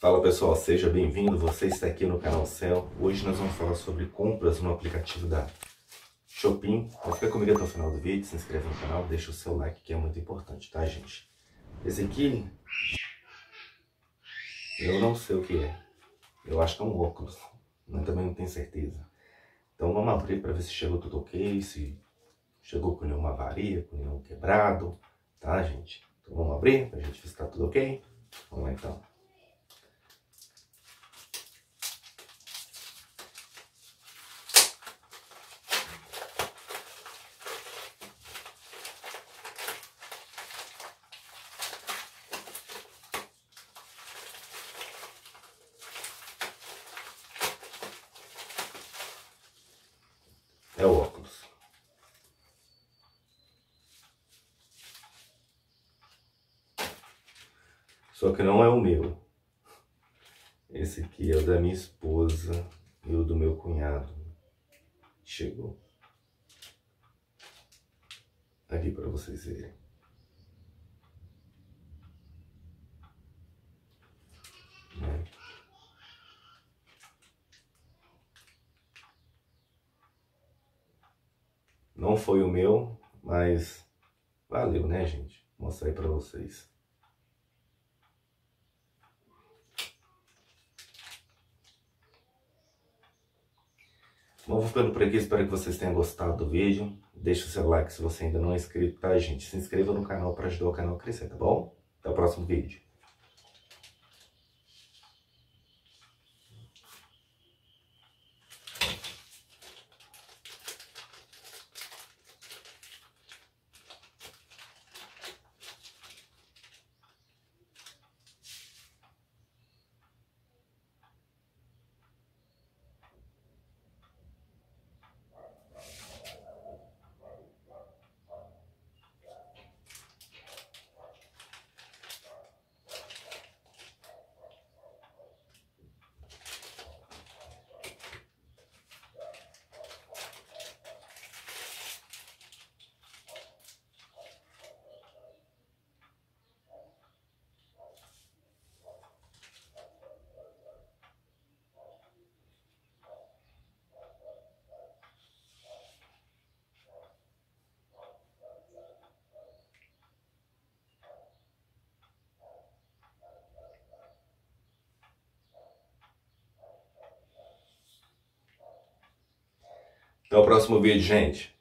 Fala pessoal, seja bem-vindo, você está aqui no canal Céu. Hoje nós vamos falar sobre compras no aplicativo da Shopping. Então fica comigo até o final do vídeo, se inscreve no canal, deixa o seu like que é muito importante, tá gente? Esse aqui, eu não sei o que é. Eu acho que é um óculos, mas também não tenho certeza. Então vamos abrir para ver se chegou tudo ok, se chegou com nenhuma avaria, com nenhum quebrado, tá gente? Então vamos abrir para a gente ver se está tudo ok? Vamos lá então. É o óculos. Só que não é o meu. Esse aqui é o da minha esposa e o do meu cunhado. Chegou. Aqui para vocês verem. Não foi o meu, mas valeu, né, gente? Mostrei para vocês. Bom, vou ficando por aqui, espero que vocês tenham gostado do vídeo. Deixe o seu like se você ainda não é inscrito, tá, gente? Se inscreva no canal para ajudar o canal a crescer, tá bom? Até o próximo vídeo. Até o próximo vídeo, gente.